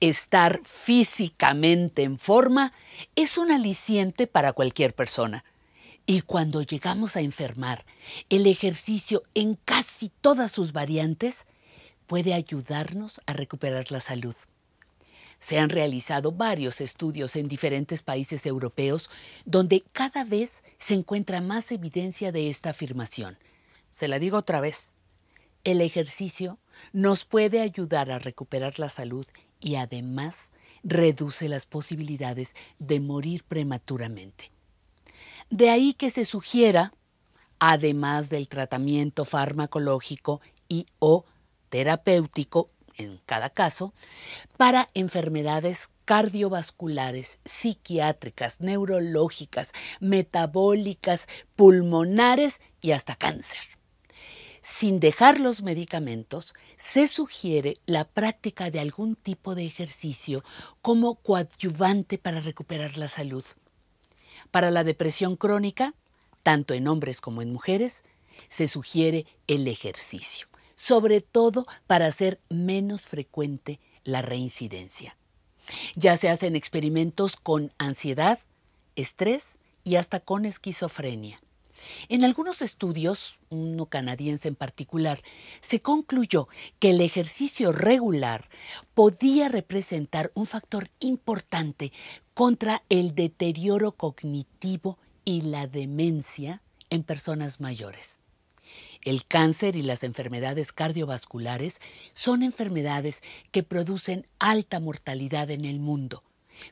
estar físicamente en forma es un aliciente para cualquier persona. Y cuando llegamos a enfermar, el ejercicio en casi todas sus variantes puede ayudarnos a recuperar la salud. Se han realizado varios estudios en diferentes países europeos donde cada vez se encuentra más evidencia de esta afirmación. Se la digo otra vez. El ejercicio nos puede ayudar a recuperar la salud y además reduce las posibilidades de morir prematuramente. De ahí que se sugiera, además del tratamiento farmacológico y o terapéutico en cada caso, para enfermedades cardiovasculares, psiquiátricas, neurológicas, metabólicas, pulmonares y hasta cáncer. Sin dejar los medicamentos, se sugiere la práctica de algún tipo de ejercicio como coadyuvante para recuperar la salud. Para la depresión crónica, tanto en hombres como en mujeres, se sugiere el ejercicio sobre todo para hacer menos frecuente la reincidencia. Ya se hacen experimentos con ansiedad, estrés y hasta con esquizofrenia. En algunos estudios, uno canadiense en particular, se concluyó que el ejercicio regular podía representar un factor importante contra el deterioro cognitivo y la demencia en personas mayores. El cáncer y las enfermedades cardiovasculares son enfermedades que producen alta mortalidad en el mundo,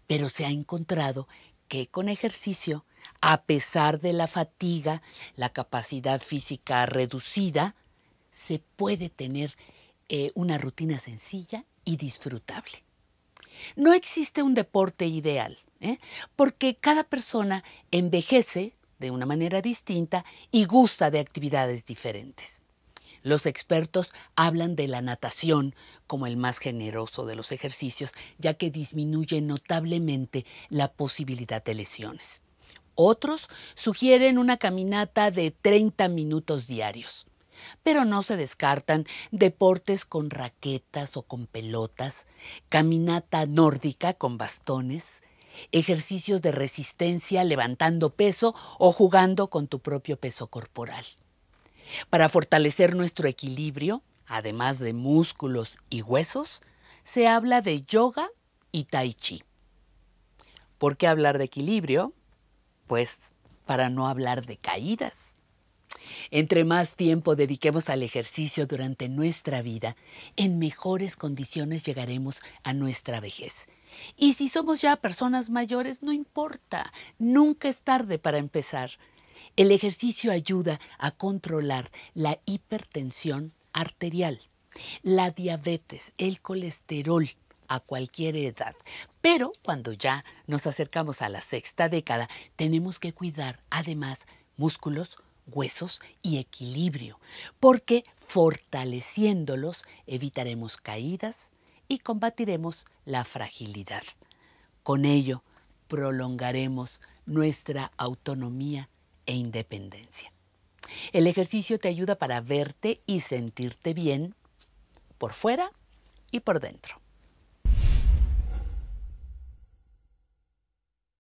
pero se ha encontrado que con ejercicio, a pesar de la fatiga, la capacidad física reducida, se puede tener eh, una rutina sencilla y disfrutable. No existe un deporte ideal, ¿eh? porque cada persona envejece de una manera distinta y gusta de actividades diferentes. Los expertos hablan de la natación como el más generoso de los ejercicios, ya que disminuye notablemente la posibilidad de lesiones. Otros sugieren una caminata de 30 minutos diarios, pero no se descartan deportes con raquetas o con pelotas, caminata nórdica con bastones, ejercicios de resistencia levantando peso o jugando con tu propio peso corporal. Para fortalecer nuestro equilibrio, además de músculos y huesos, se habla de yoga y tai chi. ¿Por qué hablar de equilibrio? Pues para no hablar de caídas. Entre más tiempo dediquemos al ejercicio durante nuestra vida, en mejores condiciones llegaremos a nuestra vejez. Y si somos ya personas mayores, no importa, nunca es tarde para empezar. El ejercicio ayuda a controlar la hipertensión arterial, la diabetes, el colesterol a cualquier edad. Pero cuando ya nos acercamos a la sexta década, tenemos que cuidar además músculos, huesos y equilibrio, porque fortaleciéndolos evitaremos caídas y combatiremos la fragilidad. Con ello prolongaremos nuestra autonomía e independencia. El ejercicio te ayuda para verte y sentirte bien por fuera y por dentro.